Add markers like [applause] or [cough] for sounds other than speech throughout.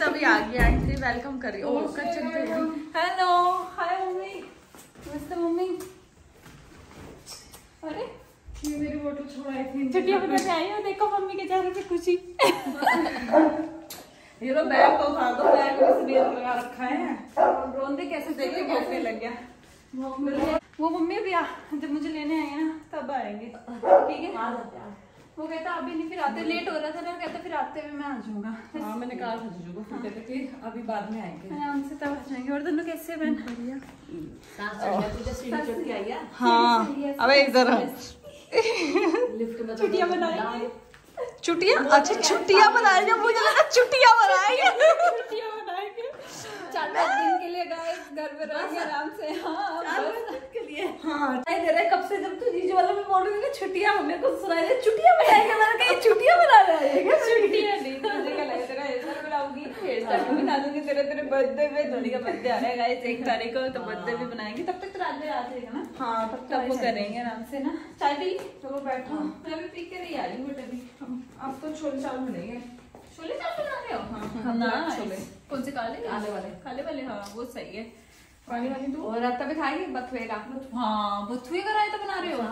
तभी आ गई aunty welcome कर रही ओ कच्चन हेलो हाय मम्मी। नमस्ते मम्मी। अरे ये मेरी फ़ोटो छुड़ाई थी। छुट्टियाँ बताने आई हो। देखो मम्मी के चेहरे पे खुशी। ये तो बैग तो उठा दो। बैग में से लगा रखा है। रोंदे कैसे देख के भोंकने लग गया। वो मम्मी अभी आ, जब मुझे लेने आएँगे ना तब आएँगे। ठीक है। वो कहता अभी नहीं फिर आते लेट हो रहा था ना कहता फिर आते हुए मैं आ जाऊँगा। हाँ मैंने कहा था जीजू को फिर कहते कि अभी बाद में आएँगे। आराम से तब आ जाएँगे। और दोनों कैसे बहन बढ़िया। हाँ? अबे इधर छुट्टियाँ बनाएँगे। छुट्टियाँ अच्छा छुट्टियाँ बनाएँगे मुझे लगा छुट्टियाँ बनाएँगे। चार पाँच दिन के लिए गए घर में रहेंगे आराम से हाँ बस। के लिए। हाँ दे रहा है कब से जब तू जीजू वाला में बोल रही थी छुट्टियाँ हमें को सुनाई दे छुट्टियाँ बनाएँगे मैंने कहा छुट्टियाँ बना रहे हैं छुट्टियाँ नहीं मुझे क्या लगा तेरा हेयर स्टाइल बनाऊँगी हेयर स्टाइल भी बना दूँगी तेरे तेरे बर्थडे पे धोनी का बर्थडे आ रहा है गाइस एक तारीख को तो बर्थडे भी बनाएँगे। तब तक तो रात में आ जाएगा ना? हाँ तब तब वो करेंगे आराम से ना। चाय पी चलो बैठो। मैं भी पी के नहीं आ रही हूँ बेटा भी अब तो छोले चावल बनेंगे। छोले चावल बना रहे हो? हाँ, ना black छोले। कौन से काले? काले वाले। काले वाले हाँ वो सही है। पानी और रात में खाएँगे? बथुए का? हाँ बथुए का रायता बना रहे हो?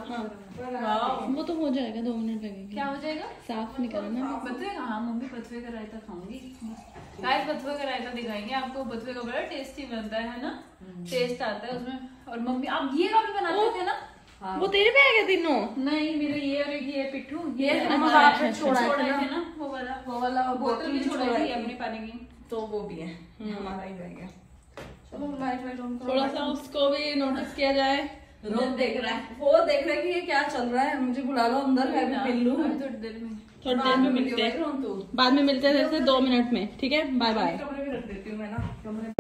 वाह वो तो हो जाएगा दो मिनट लगेंगे। क्या हो जाएगा? साफ़ नहीं करना। बथुए का हाँ मम्मी बथुए का रायता खाऊँगी। गाइस बथुए का रायता दिखाएँगे आपको। बथुए का बड़ा टेस्टी बनता है ना? टेस्ट आता है उसमें। और मम्मी आप घी का भी बनाते थे ना? वो तेरे पे आ गया तीनों? नहीं मेरे ये और ये पिट्ठू ये वहाँ पे छोड़ा है ना। वो वाला। वो वाला और बोतल भी छोड़ाई थी अपनी पानी की। तो वो भी है। हमारा ही रह गया। चलो लाइट वाइट ऑन करो। थोड़ा सा उसको भी नोटिस किया जाए। रोज देख रहा है। वो देख रहा है कि ये क्या चल रहा है। मुझे बुला लो अंदर मैं भी मिल लूँ। अभी थोड़ी देर में। थोड़ी देर में मिलते हैं। देख रहा हूँ बाद में मिलते हैं जैसे दो मिनट में ठीक है? बाय बाय कमरे में रख देती हूँ मैं ना कमरे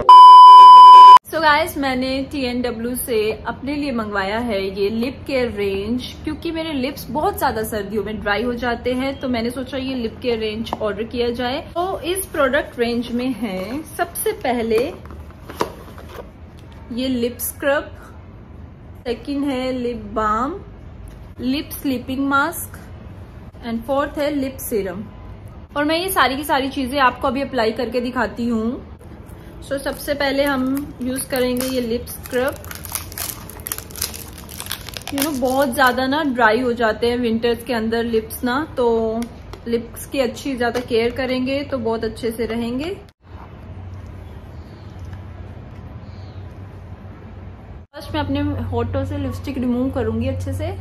सो so गाइस मैंने टी एन डब्ल्यू से अपने लिए मंगवाया है ये लिप केयर रेंज क्योंकि मेरे लिप्स बहुत ज़्यादा सर्दियों में ड्राई हो जाते हैं तो मैंने सोचा ये लिप केयर रेंज ऑर्डर किया जाए। तो इस प्रोडक्ट रेंज में है, सबसे पहले ये लिप स्क्रब सेकेंड है lip balm lip sleeping mask and fourth है लिप सीरम और मैं ये सारी की सारी चीज़ें आपको अभी अप्लाई करके दिखाती हूँ। सो so, सबसे पहले हम यूज़ करेंगे ये लिप स्क्रब यू नो बहुत ज़्यादा ना ड्राई हो जाते हैं विंटर्स के अंदर लिप्स ना तो लिप्स की अच्छी ज़्यादा केयर करेंगे तो बहुत अच्छे से रहेंगे. फ़र्स्ट मैं अपने होठों से लिपस्टिक रिमूव करूँगी अच्छे से.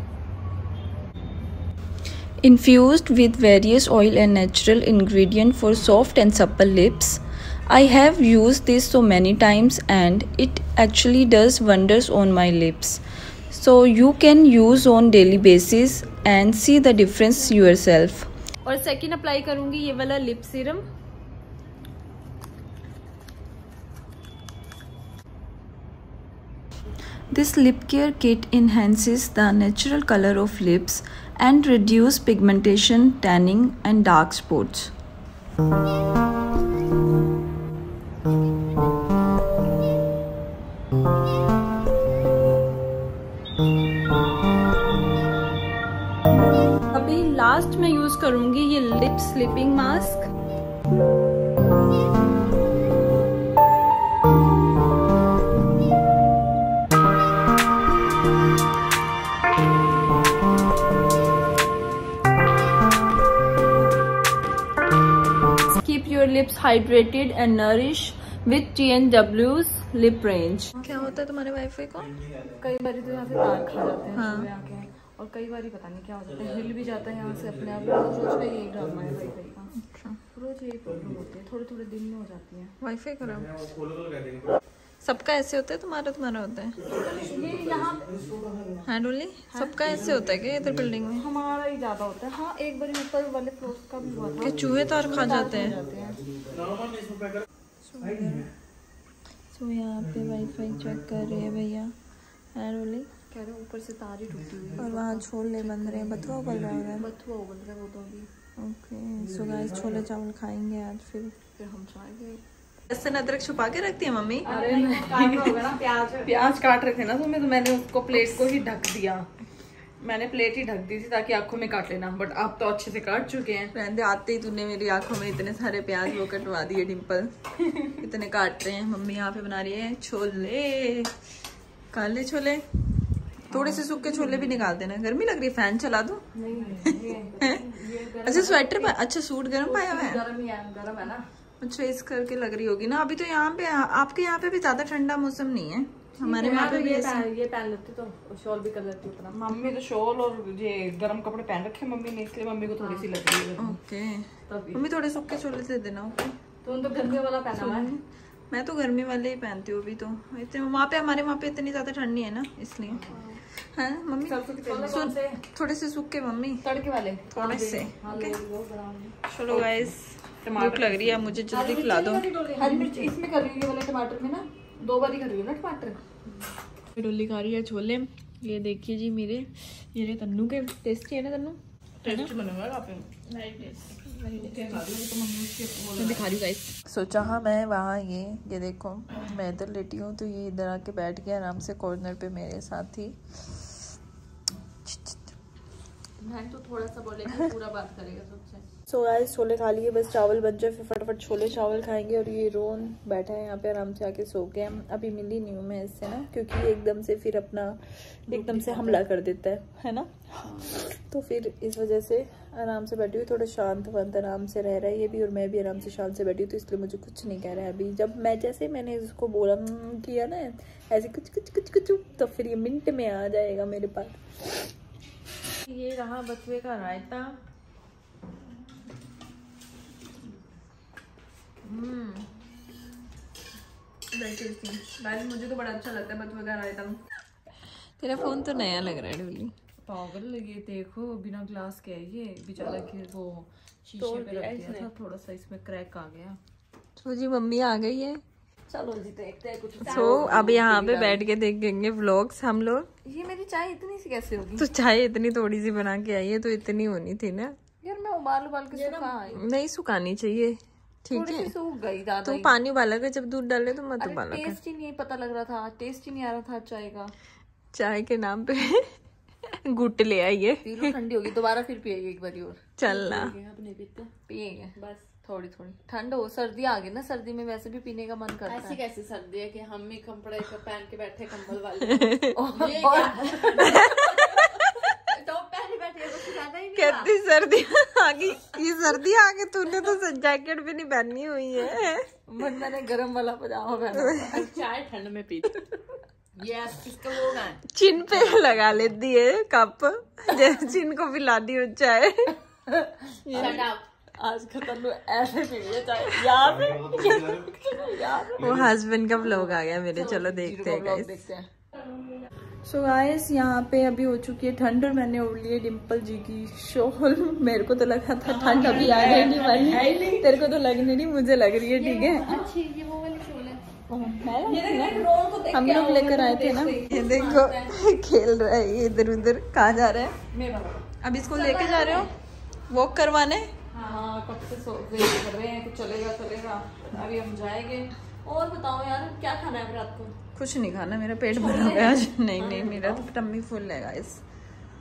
Infused with various oil and natural ingredient for soft and supple lips. I have used this so many times and it actually does wonders on my lips. So you can use on daily basis and see the difference yourself. और second apply करूंगी ये वाला lip serum This lip care kit enhances the natural color of lips and reduce pigmentation, tanning and dark spots. Lip sleeping mask Keep your lips hydrated and nourished with TNW's lip range. क्या होता है तुम्हारे wifi को कई बार तो यहाँ से तार खा जाते हैं आके और कई बार पता नहीं क्या हो जाता है। हिल भी जाता है यहाँ से अपने आप। रोज रोज का यही ड्रामा है। वाईफाई का रोज यही प्रॉब्लम होती है। थोड़े थोड़े दिन में हो जाती है। वाईफाई खराब। सबका ऐसे होता है तुम्हारा तुम्हारा होता है। ये यहाँ हाँ डोली? सबका ऐसे होता है क्या इधर बिल्डिंग में? हमारा ही ज़्यादा होता है। हाँ एक बार ऊपर वाले फ्लोर का भी हुआ था। कि चूहे तार खा जाते हैं। जाते हैं। सो यहाँ पे वाईफाई चेक कर रहे हैं भैया। है रोली कह रहे ऊपर से तार ही टूटी हुई है। और वहाँ छोले बन रहे हैं बथुआ उबल रहा है। बथुआ उबल रहा है वो तो अभी। ओके सो गाइस छोले चावल खाएँगे आज फिर। फिर हम जाएँगे लहसुन अदरक छुपा के रखती है मम्मी? प्याज काट रहे थे ना तो मैं तो मैंने उसको प्लेट को ही ढक दिया। मैंने प्लेट ही ढक दी थी ताकि आँखों में काट लेना बट आप तो अच्छे से काट चुके हैं। रहते आते ही तूने मेरी आँखों में इतने सारे प्याज वो कटवा दिए डिम्पल इतने काट रहे हैं मम्मी यहाँ पे बना रही है छोले। काले छोले। थोड़े से सूखे छोले भी निकाल देना गर्मी लग रही है फ़ैन चला दो। अच्छा स्वेटर अच्छा सूट गर्म पाया हुआ है? गर्म है ना। अच्छा इस करके लग रही होगी ना। अभी तो यहाँ पे आपके यहाँ पे भी ज़्यादा ठंडा मौसम नहीं है। हमारे यहाँ पे भी ये पहन लेती तो शॉल भी कर लेती अपना। मम्मी तो शॉल और ये गर्म कपड़े पहन रखे मम्मी ने इसलिए मम्मी को थोड़ी सी लग रही है। ओके। मम्मी थोड़े सूखे छोले दे देना ओके। तुम तो गर्मी वाला पहना हुआ है मैं तो गर्मी वाले ही पहनती हूँ अभी तो। इतने वहाँ पे हमारे वहाँ पे इतनी ज़्यादा ठंड नहीं है ना इसलिए। है मम्मी? सुन थोड़े से सूखे मम्मी। तड़के वाले। थोड़े से हाँ ले लो बना चलो गाइस भूख लग रही है मुझे जल्दी खिला दो। हरी मिर्च इसमें कर रही हूँ वाले टमाटर में ना। दो बार ही कर रही हूँ ना टमाटर। डोली खा रही है छोले। ये देखिए जी मेरे ये रहे तन्नू के टेस्टी है ना तन्नू? टेस्ट बनूँगा आप मैं दिखा रही हूँ गाइस सोचा हाँ मैं वहाँ ये ये देखो मैं इधर लेटी हूँ तो ये इधर आके बैठ गया आराम से कॉर्नर पे मेरे साथ ही। तो थोड़ा सा बोलेगा पूरा बात करेगा सबसे। सो गाइस छोले खा लिए, बस चावल बन जाए, फिर फटाफट छोले चावल खाएँगे और ये रोन बैठा है यहाँ पे, आराम से आके सो गया अभी मिली नहीं हूँ मैं इससे ना, क्योंकि एकदम से फिर अपना, एकदम से हमला कर देता है है ना? तो फिर इस वजह से आराम से बैठी हुई, थोड़ा शांत वंत आराम से रह रहा है ये भी और मैं भी आराम से शांत से बैठी हूँ तो इसलिए मुझे कुछ नहीं कह रहा है अभी। जब मैं, जैसे मैंने इसको बोला किया ना, ऐसे कुछ कुछ कुछ कुछ तो फिर ये मिनट में आ जाएगा मेरे पास। ये रहा बथुए का रायता। गाइस मुझे तो बड़ा अच्छा लगता है बथुए का रायता तेरा फ़ोन तो नया लग रहा है डोली। पागल ये देखो बिना ग्लास के है। ये बेचारा के वो शीशे पे रख दिया था थोड़ा सा इसमें क्रैक आ गया। तो जी मम्मी आ गई है। चलो जी देखते हैं कुछ सो अब यहाँ पे बैठ के देखेंगे व्लॉग्स हम लोग। ये मेरी चाय इतनी सी कैसे होगी? तो चाय इतनी थोड़ी सी बना के आई है तो इतनी होनी थी ना। यार मैं उबाल उबाल के सुखा नहीं सुखानी चाहिए। ठीक है। सूख गई ज़्यादा तो पानी उबाला कर जब दूध डाले तो मत उबाला। टेस्ट ही नहीं पता लग रहा था टेस्ट ही नहीं आ रहा था चाय का। चाय के नाम पे [laughs] गुट ले आइए ठंडी होगी दोबारा फिर पिएगी एक बारी और। चलना अपने पीते। पिएँगे। बस। थोड़ी थोड़ी। ठंड हो सर्दी आ गई ना सर्दी में वैसे भी पीने का मन करता ऐसी है कैसी सर्दी है कि हम ही कपड़े पहन के बैठे कंबल वाले। [laughs] [laughs] टॉप पहने कितनी सर्दी आ गई ये सर्दी आ गई तूने तो जैकेट भी नहीं पहनी हुई है। बंदा ने गरम वाला पजामा पहना चाय ठंड में पीते ये किसका वो है। चिन पे लगा लेती है कप जैसे चिन को पिला दी हो चाय। Shut up. आज खतरनाक ऐसे पी लिया चाय। यार वो हस्बैंड का व्लॉग आ गया मेरे चलो देखते हैं। सो गाइस यहाँ पे अभी हो चुकी है ठंड और मैंने ओढ़ ली है डिम्पल जी की शॉल। मेरे को तो लगा था ठंड अभी आ गई नहीं वाली। तेरे को तो लगनी नहीं मुझे लग रही है ठीक है? हम लोग लेकर आए थे ना। ये देखो खेल रहा है ये इधर उधर कहाँ जा रहा है? अब इसको लेके जा रहे हो? वॉक करवाने? हाँ कब से वेट कर रहे हैं कि चलेगा चलेगा। अभी हम जाएँगे। और बताओ यार क्या खाना है रात को? कुछ नहीं खाना मेरा पेट भरा हुआ है आज। नहीं नहीं मेरा तो टम्मी फुल है गाइस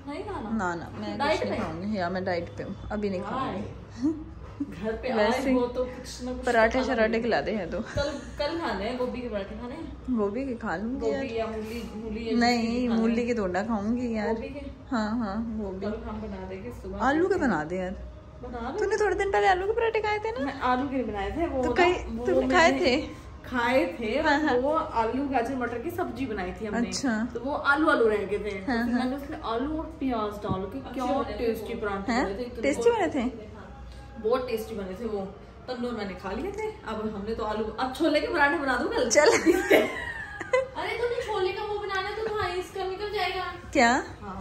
नहीं ना ना मैं कुछ नहीं? खाऊँगी। या मैं डाइट पे हूँ। अभी नहीं खाऊँगी। [laughs] घर पे वैसे आए तो कुछ ना कुछ पराठे शराठे खिलाते हैं तो। कल कल खाने हैं गोभी के पराठे खाने हैं? गोभी के खा लूँगी यार। गोभी या मूली मूली नहीं मूली के थोड़ा खाऊँगी यार। हाँ हाँ गोभी। बना देंगे सुबह आलू के बना दे यार तूने थोड़े दिन पहले आलू के पराठे खाए थे ना? आलू के बनाए थे वो तो कई तुमने खाए थे? खाए थे हाँ, हाँ। वो आलू गाजर मटर की सब्ज़ी बनाई थी हमने। अच्छा। तो वो आलू आलू रह गए थे। तो फिर मैंने उसमें आलू और प्याज डाल के क्या टेस्टी पराठे बने थे टेस्टी बने थे? बहुत टेस्टी बने थे वो। तंदूर मैंने खा लिए थे। अब हमने तो आलू अब छोले के पराठे बना दूँ कल? चल। [laughs] अरे तुमने छोले का वो बनाना तो वहाँ इसका निकल जाएगा। क्या?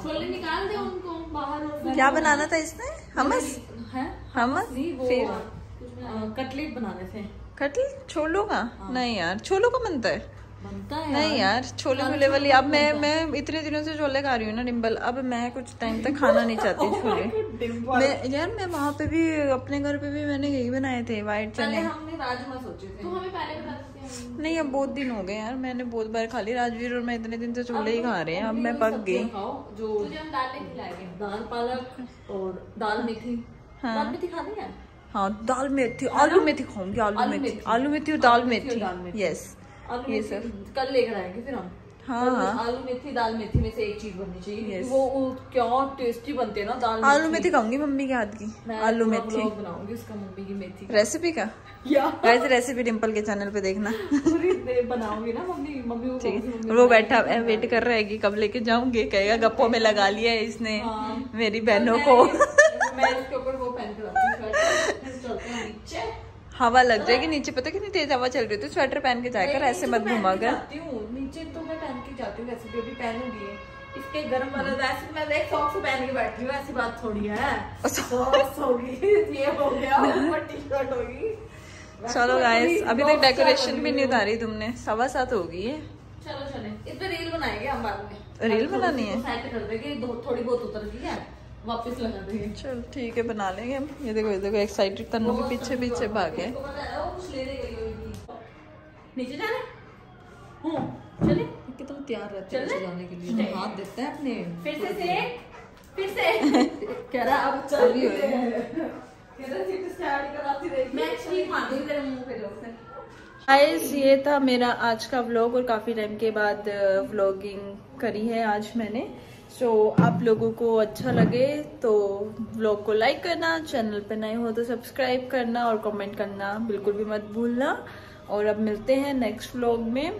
छोले निकाल दे उनको बाहर क्या बनाना था इसमें हमस? है? हमस? नहीं वो फिर? कटलेट बनाने थे। कटल छोलों का? हाँ। नहीं यार छोलो का बनता है। बनता है नहीं यार। छोले छोले वाली। अब मैं मैं इतने दिनों से छोले खा रही हूँ ना डिम्पल अब मैं कुछ टाइम तक खाना नहीं चाहती [laughs] छोले। मैं यार मैं वहाँ पे भी अपने घर पे भी मैंने यही बनाए थे वाइट चने हमने राजमा सोचे थे। हमें पहले बता नहीं अब बहुत दिन हो गए यार मैंने बहुत बार खा ली। राजवीर और मैं इतने दिन से छोले ही खा रहे हैं अब मैं पक गई। जो दाल पालक और दाल मेथी। हाँ। दाल मेथी खानी है? हाँ दाल मेथी आलू मेथी खाऊँगी आलू मेथी। आलू मेथी और दाल मेथी। यस ये सब कल लेकर आएँगे फिर हम। हाँ, हाँ। आलू मेथी दाल मेथी में से एक चीज़ बननी चाहिए Yes. वो क्या टेस्टी बनते हैं ना दाल आलू मेथी। खाऊँगी मम्मी के हाथ की आलू मेथी। बनाऊँगी उसका मम्मी की मेथी रेसिपी का? या। रेसिपी डिम्पल के चैनल पे देखना। पूरी बनाऊँगी ना मम्मी मम्मी ठीक है। वो बैठा वेट कर रहा है कि कब लेके जाऊँगे कहेगा गप्पों में लगा लिया है इसने हाँ। मेरी बहनों को। मैं इसके ऊपर वो पहन कर आती हूँ sweater, फिर चलते हैं नीचे हवा लग जाएगी। नीचे पता कितनी तेज हवा चल रही थी स्वेटर पहन के जाकर ऐसे मत तो घुमा कर। नीचे तो मैं पहन के जाती हूँ वैसे भी अभी पहनूँगी। इसके गर्म वाला वैसे मैं देख सॉक्स पहन के बैठी हूँ ऐसी बात थोड़ी है। [laughs] सॉक्स होगी ये हो गया टी शर्ट होगी। चलो मैं गाइस अभी तक डेकोरेशन भी नहीं उतारी तुमने। सवा सात हो गई है। चलो चले। इस पे रील बनाएँगे हम बाद में। रील बनानी है? थोड़ी बहुत उतर गई है। वापस लगा देंगे चल ठीक है बना लेंगे हम। ये देखो ये देखो एक्साइटेड तन्नू भी पीछे पीछे भागे नीचे जाने हूँ? चले। तैयार रहते हैं जाने के लिए। हाथ देते हैं अपने। फिर से से फिर से। [laughs] कह रहा अब चल ही कह रहा सीट स्टार्ट कराती रहेगी। मैं ठीक मार दूँगी तेरे मुँह पे ज़ोर से। गाइस ये था मेरा आज का व्लॉग और काफ़ी टाइम के बाद व्लॉगिंग करी है आज मैंने। सो so, आप लोगों को अच्छा लगे तो ब्लॉग को लाइक करना चैनल पे नए हो तो सब्सक्राइब करना और कमेंट करना बिल्कुल भी मत भूलना। और अब मिलते हैं नेक्स्ट व्लॉग में।